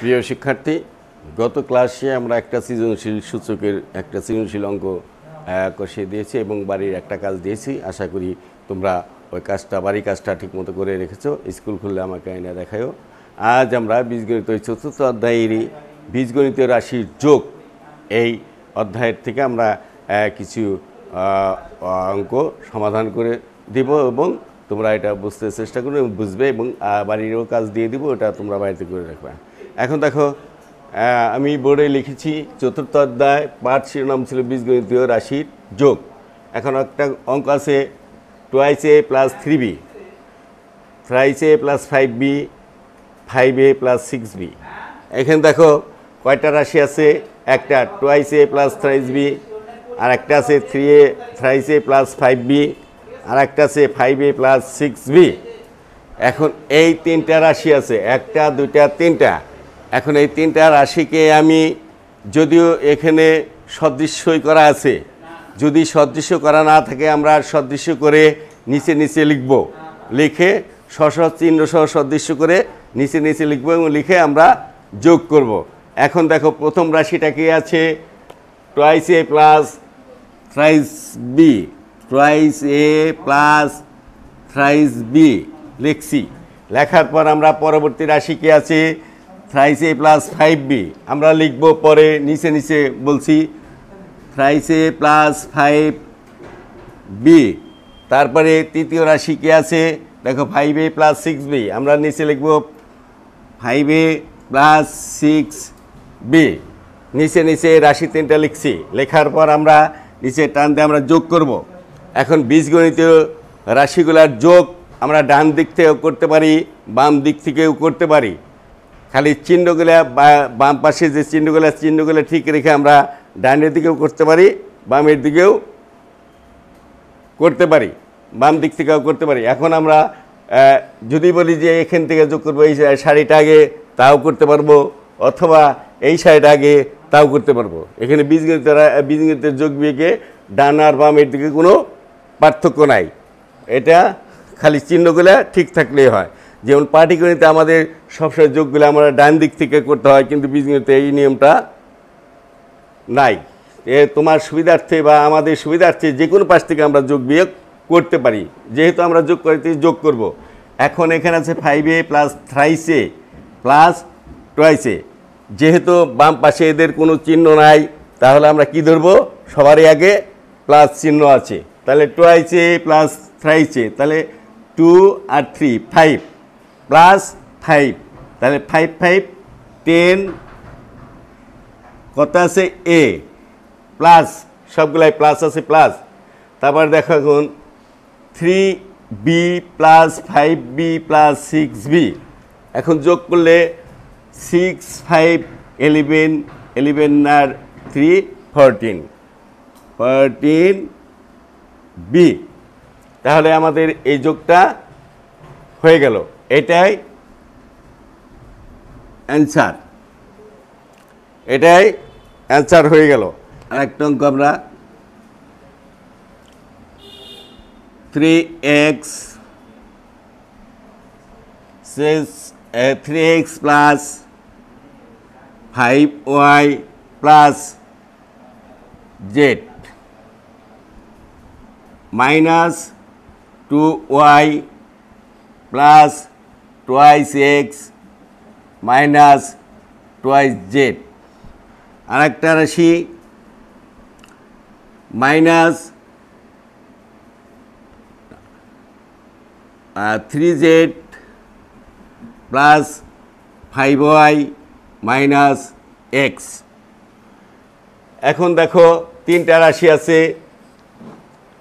প্রিয় শিক্ষার্থী, গত ক্লাসে আমরা একটা সৃজনশীল সূচকের একটা সৃজনশীল অঙ্ক কষিয়ে দিয়েছি এবং বাড়ির একটা কাজ দিয়েছি। আশা করি তোমরা ওই কাজটা, বাড়ির কাজটা ঠিকমতো করে রেখেছো। স্কুল খুললে আমাকে এনে দেখায়ও। আজ আমরা বীজগণিত ওই চতুর্থ অধ্যায়েরই বীজগণিত রাশির যোগ এই অধ্যায়ের থেকে আমরা কিছু অঙ্ক সমাধান করে দিব এবং তোমরা এটা বুঝতে চেষ্টা করবে বুঝবে এবং বাড়িরও কাজ দিয়ে দিব। ওটা তোমরা বাড়িতে করে রাখবে। এখন দেখো আমি বোর্ডে লিখেছি চতুর্থ অধ্যায়, পাঠ শিরোনাম ছিল বীজগণিতীয় রাশির যোগ। এখন একটা অঙ্ক আছে twice a plus three b thrice a plus five b five a plus six b এখানে দেখো, কয়টা রাশি আছে? একটা twice a plus thrice b আর একটা আছে three a thrice a plus five b আর একটা আছে five a plus six b এখন এই তিনটা রাশি আছে, একটা, দুইটা, তিনটা। এখন এই তিনটা রাশিকে আমি যদিও এখানে সদৃশ্যই করা আছে, যদি সদৃশ্য করা না থাকে আমরা সদৃশ্য করে নিচে নিচে লিখব। লিখে স্ব চিহ্ন সহ সদৃশ্য করে নিচে নিচে লিখব এবং লিখে আমরা যোগ করব। এখন দেখো প্রথম রাশিটা কি আছে? Twice a plus thrice b thrice a plus thrice b লিখছি। লেখার পর আমরা পরবর্তী রাশি কি আছে? Thrice a plus five b আমরা লিখব পরে নিচে নিচে বলছি thrice a plus five b তারপরে তৃতীয় রাশি কি আছে? দেখো five a plus six b আমরা নিচে লিখব five a plus six b নিচে নিচে রাশি তিনটা লিখছি। লেখার পর আমরা নিচে টানতে আমরা যোগ করব। এখন বীজগণিতীয় রাশিগুলার যোগ আমরা ডান দিক থেকেও করতে পারি, বাম দিক থেকেও করতে পারি। খালি চিহ্নগুলা বাম পাশে যে চিহ্নগুলা, চিহ্নগুলো ঠিক রেখে আমরা ডানের দিকেও করতে পারি, বামের দিকেও করতে পারি, বাম দিক থেকেও করতে পারি। এখন আমরা যদি বলি যে এখান থেকে যোগ করব, এই শাড়িটা আগে তাও করতে পারব, অথবা এই শাড়িটা আগে তাও করতে পারব। এখানে বীজগণিত বীজগণিতের যোগ বিয়োগে ডান আর বামের দিকে কোনো পার্থক্য নাই। এটা খালি চিহ্নগুলো ঠিক থাকলেই হয়। যেমন পাটিগণিতে আমাদের সবসময় যোগগুলো আমরা ডান দিক থেকে করতে হয়, কিন্তু বীজগণিতে এই নিয়মটা নাই। এ তোমার সুবিধার্থে বা আমাদের সুবিধার্থে যে কোনো পাশ থেকে আমরা যোগ বিয়োগ করতে পারি। যেহেতু আমরা যোগ করতে যোগ করব। এখন এখানে আছে five a plus thrice a plus twice a যেহেতু বাম পাশে এদের কোনো চিহ্ন নাই, তাহলে আমরা কি ধরবো? সবারই আগে প্লাস চিহ্ন আছে। তাহলে twice a plus thrice a তাহলে টু আর থ্রি ফাইভ প্লাস ফাইভ তাহলে ফাইভ ফাইভ টেন কত আছে? এ প্লাস সবগুলাই প্লাস আছে প্লাস তারপর দেখো এখন three b plus five b plus six b এখন যোগ করলে সিক্স ফাইভ এলেভেন এলেভেন আর থ্রি ফোরটিন ফোরটিন বি তাহলে আমাদের এই যোগটা হয়ে গেল। এটাই অ্যান্সার এটাই অ্যান্সার হয়ে গেল। আর একটা অঙ্ক আমরা। Three x three x plus five y plus z minus two y plus twice x minus twice z আর একটা রাশি minus three z plus five y minus x এখন দেখো তিনটা রাশি আছে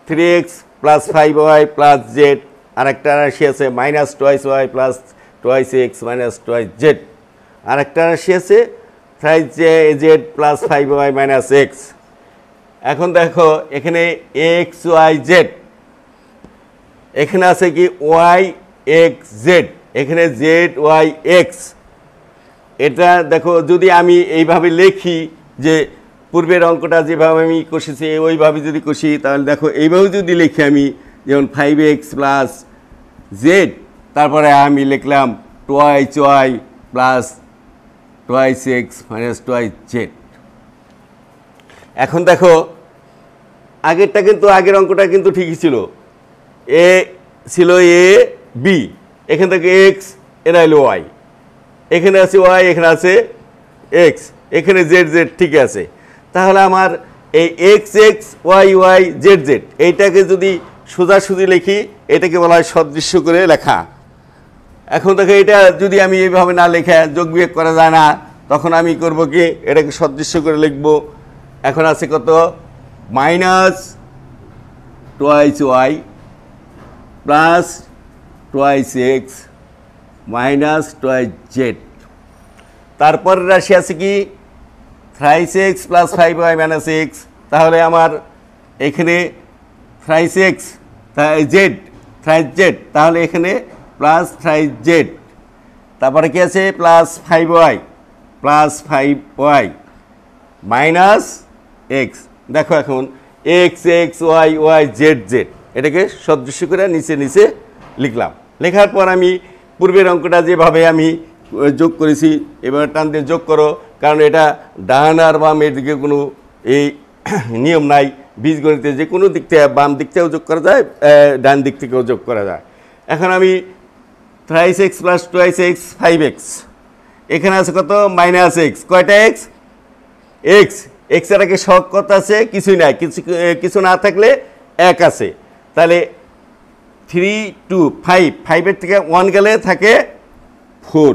three x plus five y plus z আর একটা রাশি আছে minus twice y plus twice x minus twice z আর একটা রাশি আছে thrice j z plus five y minus x এখন দেখো, এখানে এক্স ওয়াই জেড এখানে আছে কি ওয়াই এক্স জেড এখানে জেড ওয়াই এক্স এটা দেখো, যদি আমি এইভাবে লিখি যে পূর্বের অঙ্কটা যেভাবে আমি কষেছি, ওইভাবে যদি কষি, তাহলে দেখো, এইভাবে যদি লিখি আমি যেমন ফাইভ এক্স প্লাস জেড তারপরে আমি লিখলাম টোয়াই চোয়াই plus twice x minus twice z এখন দেখো, আগেরটা কিন্তু, আগের অঙ্কটা কিন্তু ঠিকই ছিল। এ ছিল এ বি এখান থেকে এক্স এন আইলো ওয়াই এখানে আছে ওয়াই এখানে আছে এক্স এখানে জেড জেড ঠিক আছে। তাহলে আমার এই x x y y z z এইটাকে যদি সোজাসুজি লিখি, এটাকে বলা হয় সদৃশ্য করে লেখা। এখন দেখো, এটা যদি আমি এইভাবে না লেখা যোগ বিয়োগ করা যায় না, তখন আমি করব কি, এটাকে সদৃশ্য করে লিখব। এখন আছে কত? Minus twice y plus twice x minus twice z. তারপরের রাশি আছে কি? Thrice x plus five y minus x. তাহলে আমার এখানে thrice x z thrice z তাহলে এখানে প্লাস থ্রাইস জেড তারপরে কি আছে? Plus five y plus five y minus x দেখো এখন x x y y z z এটাকে সদৃশ্য করে নিচে নিচে লিখলাম। লেখার পর আমি পূর্বের অঙ্কটা যেভাবে আমি যোগ করেছি, এবার টান দিয়ে যোগ করো, কারণ এটা ডান আর বাম এদিকে কোনো এই নিয়ম নাই। বীজগণিতে যে কোনো দিক থেকে বাম দিক থেকেও যোগ করা যায় ডান দিক থেকেও যোগ করা যায়। এখন আমি thrice x plus twice x five x এখানে আছে কত? মাইনাস এক্স কয়টা এক্স এক্স এক্সের আগে শখ কত আছে? কিছুই নাই। কিছু কিছু না থাকলে এক আছে। তাহলে থ্রি টু ফাইভ ফাইভের থেকে ওয়ান গেলে থাকে ফোর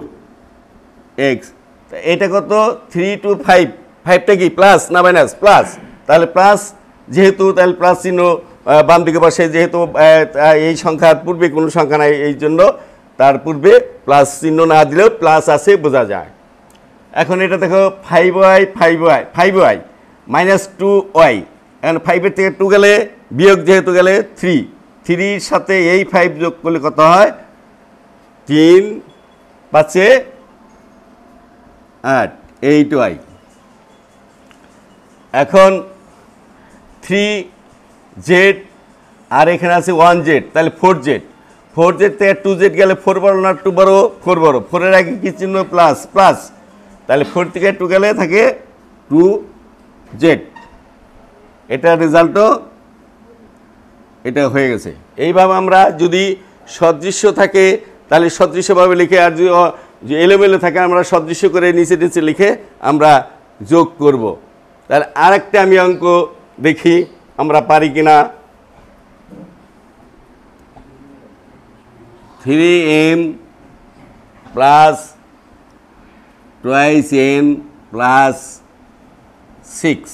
এক্স এটা কত? থ্রি টু ফাইভ ফাইভটা কি? প্লাস না মাইনাস প্লাস তাহলে প্লাস যেহেতু তাহলে প্লাস চিহ্ন বাম দিকে বসে যেহেতু এই সংখ্যার পূর্বে কোনো সংখ্যা নাই, এই জন্য তার পূর্বে প্লাস চিহ্ন না দিলেও প্লাস আছে, বোঝা যায়। এখন এটা দেখো five y five y five y minus two y এখন ফাইভের থেকে টু গেলে, বিয়োগ যেহেতু গেলে থ্রি থ্রির সাথে এই ফাইভ যোগ করলে কত হয়? তিন পাচ্ছে আট এইট ওয়াই এখন থ্রি জেড, আর এখানে আছে ওয়ান জেড, তাহলে ফোর জেড। ফোর জেড থেকে টু জেড গেলে ফোর বড় না টু বড় ফোর বড় ফোরের আগে কি চিহ্ন? Plus plus. তাহলে ফোর থেকে টু গেলে থাকে টু জেড। এটা রেজাল্টও এটা হয়ে গেছে। এইভাবে আমরা যদি সদৃশ্য থাকে, তাহলে সদৃশ্যভাবে লিখে, আর যদি এলোমেলো থাকে, আমরা সদৃশ্য করে নিচে নিচে লিখে আমরা যোগ করব। তাহলে আরেকটা আমি অঙ্ক দেখি আমরা পারি কিনা। Three m plus twice n plus six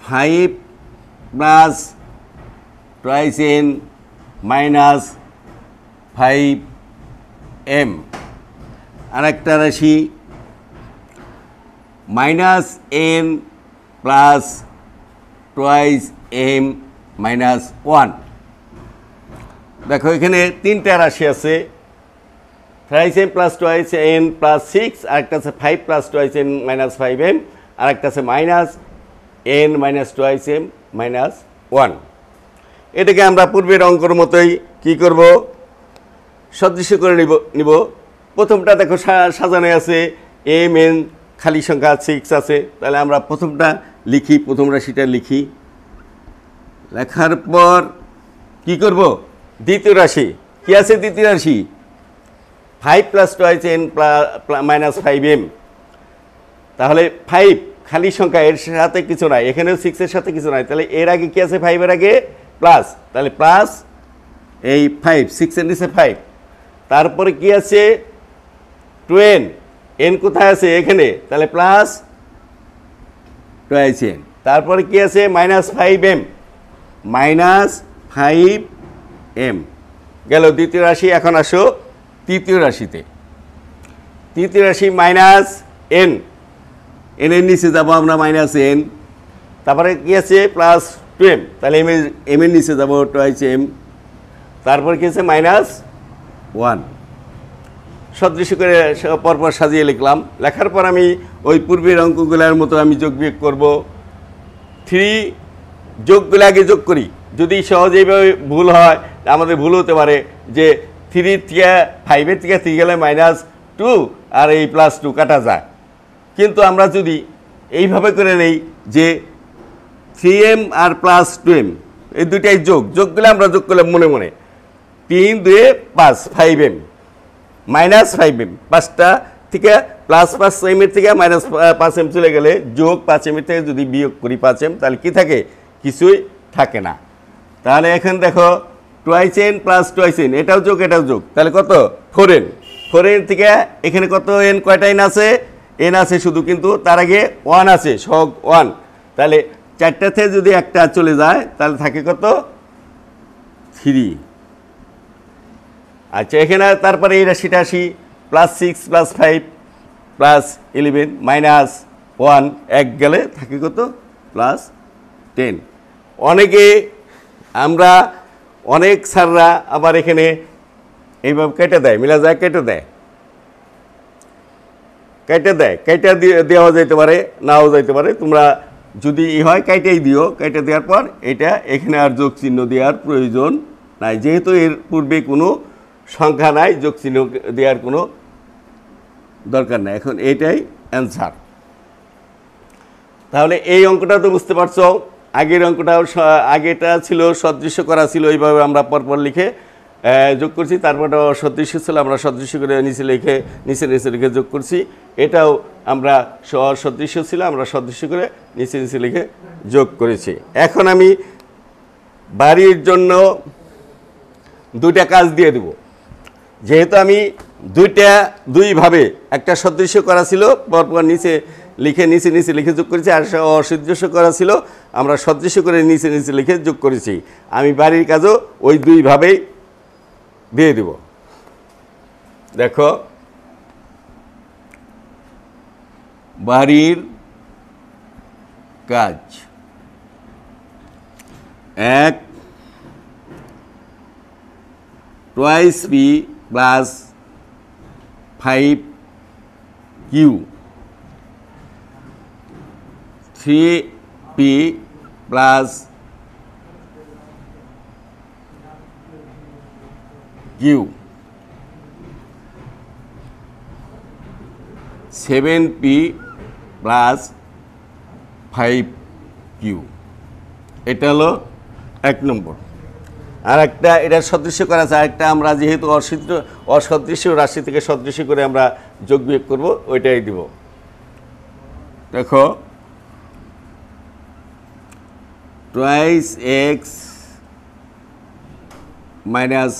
five plus twice n minus five m আরেকটা রাশি minus n plus twice m minus one দেখো, এখানে তিনটা রাশি আছে। Thrice m plus twice n plus six আরেকটা আছে five plus twice n minus five m আরেকটা আছে minus n minus twice m minus one এটাকে আমরা পূর্বের অঙ্কর মতোই কি করব? সদৃশ্য করে নিব নিব। প্রথমটা দেখো সাজানো আছে এম এন খালি সংখ্যা সিক্স আছে, তাহলে আমরা প্রথমটা লিখি, প্রথম রাশিটা লিখি। লেখার পর কি করব? দ্বিতীয় রাশি। কি আছে দ্বিতীয় রাশি? Five plus twice n minus five m তাহলে ফাইভ খালি সংখ্যা, এর সাথে কিছু নাই, এখানেও সিক্সের সাথে কিছু নাই। তাহলে এর আগে কি আছে ফাইভের আগে? প্লাস তাহলে প্লাস এই ফাইভ সিক্সের নিচে ফাইভ তারপরে কি আছে? টুয়েন এন কোথায় আছে? এখানে। তাহলে প্লাস টুয়েলভ এন তারপরে কি আছে? Minus five m minus five m গেল দ্বিতীয় রাশি, এখন আসো তৃতীয় রাশিতে। তৃতীয় রাশি মাইনাস এন এন এর নিচে যাব আমরা মাইনাস এন তারপরে কি আছে? প্লাস টু এম তাহলে এম এর এম এর নিচে যাব টুয়াইস এম তারপর কি আছে? মাইনাস ওয়ান সদৃশ্য করে পরপর সাজিয়ে লিখলাম। লেখার পর আমি ওই পূর্বের অঙ্কগুলোর মতো আমি যোগ বিয়োগ করব। থ্রি যোগগুলো আগে যোগ করি। যদি সহজ এইভাবে ভুল হয় আমাদের ভুল হতে পারে যে থ্রি থেকে ফাইভের থেকে থ্রি গেলে মাইনাস টু আর এই প্লাস টু কাটা যায়। কিন্তু আমরা যদি এইভাবে করে নেই যে থ্রি এম আর প্লাস টু এম এই দুটাই যোগ। যোগগুলো আমরা যোগ করলাম মনে মনে। তিন, দুয়ে পাঁচ five m minus five m পাঁচটা থেকে প্লাস পাঁচ এমের থেকে মাইনাস পাঁচ এম চলে গেলে যোগ পাঁচ এমের থেকে যদি বিয়োগ করি পাঁচ এম তাহলে কি থাকে? কিছুই থাকে না। তাহলে এখন দেখো twice n plus twice n এটাও যোগ এটাও যোগ। তাহলে কত? ফোর এন ফোর এন থেকে এখানে কত এন কয়টা এন আছে? এন আছে শুধু, কিন্তু তার আগে ওয়ান আছে সব ওয়ান তাহলে চারটা থেকে যদি একটা চলে যায়, তাহলে থাকে কত? থ্রি আচ্ছা এখানে তারপরে এই রাশিটা আসি plus six plus five plus eleven minus one এক গেলে থাকে কত? প্লাস টেন অনেকে আমরা অনেক স্যাররা আবার এখানে এইভাবে কেটে দেয়, মিলা যায় কেটে দেয়। কেটে দেয়, কেটে দেওয়া যেতে পারে, নাও যাইতে পারে। তোমরা যদি ই হয়, কেটেই দিও। কেটে দেওয়ার পর এটা এখানে আর যোগ চিহ্ন দেওয়ার প্রয়োজন নাই। যেহেতু এর পূর্বে কোনো সংখ্যা নাই, যোগ চিহ্ন দেওয়ার কোনো দরকার নাই। এখন এটাই অ্যান্সার তাহলে এই অঙ্কটা তো বুঝতে পারছ। আগের অঙ্কটাও আগেটা ছিল সদৃশ্য করা ছিল, এইভাবে আমরা পরপর লিখে যোগ করছি। তারপরটা সদৃশ্য ছিল, আমরা সদৃশ্য করে নিচে লিখে, নিচে নিচে লিখে যোগ করছি। এটাও আমরা সদৃশ্য ছিল, আমরা সদৃশ্য করে নিচে নিচে লিখে যোগ করেছি। এখন আমি বাড়ির জন্য দুইটা কাজ দিয়ে দেব। যেহেতু আমি দুইটা, দুইভাবে একটা সদৃশ্য করা ছিল, পরপর নিচে লিখে, নিচে নিচে লিখে যোগ করেছি, আর অসদৃশ্য করা ছিল, আমরা সদৃশ্য করে নিচে নিচে লিখে যোগ করেছি। আমি বাড়ির কাজও ওই দুইভাবেই দিয়ে দেব। দেখো, বাড়ির কাজ। এক, twice b plus 5 q 3p plus q 7p plus 5q এটা হলো এক নম্বর আর একটা এটা সদৃশ্য করা আছে, আরেকটা আমরা যেহেতু অসিদ্ধ, অসদৃশ্য রাশি থেকে সদৃশ্য করে আমরা যোগ বিয়োগ করব, ওইটাই দিব। দেখো twice x minus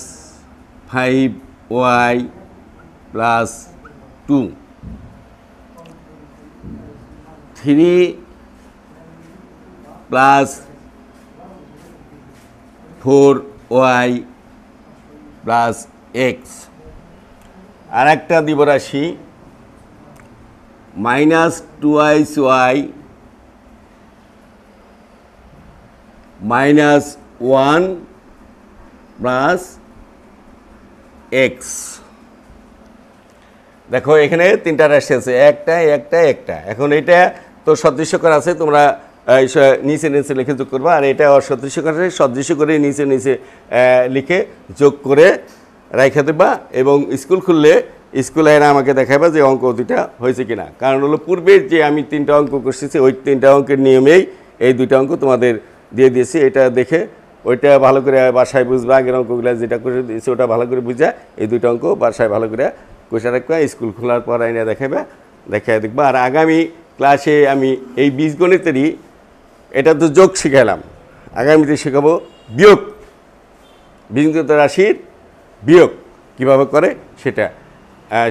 five y plus two three plus four y plus x আর একটা দিব রাশি minus twice y minus one plus x দেখো, এখানে তিনটা রাশি আছে, একটা একটা একটা। এখন এটা তো সদৃশ্য করা আছে, তোমরা নিচে নিচে লিখে যোগ করবা, আর এটা অসদৃশ্য করা, সদৃশ্য করে নিচে নিচে লিখে যোগ করে রাইখা দেবা এবং স্কুল খুললে স্কুলে এনে আমাকে দেখাবা যে অঙ্ক দুইটা হয়েছে কিনা। কারণ হলো পূর্বের যে আমি তিনটা অঙ্ক করছি ওই তিনটা অঙ্কের নিয়মেই এই দুইটা অঙ্ক তোমাদের দিয়ে দিয়েছি। এটা দেখে ওইটা ভালো করে বাসায় বুঝবা, আগের অঙ্কগুলো যেটা করে দিয়েছি ওটা ভালো করে বুঝা, এই দুটো অঙ্ক বাসায় ভালো করে কষা রাখবা, স্কুল খোলার পর আইনে দেখাবে দেখায় দেখবা। আর আগামী ক্লাসে আমি এই বীজগণিতেরই এটা তো যোগ শিখালাম। আগামীতে শেখাবো বিয়োগ। বিন্দুত রাশির বিয়োগ কীভাবে করে সেটা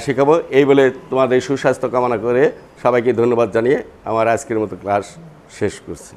শেখাবো। এই বলে তোমাদের সুস্বাস্থ্য কামনা করে সবাইকে ধন্যবাদ জানিয়ে আমার আজকের মতো ক্লাস শেষ করছি।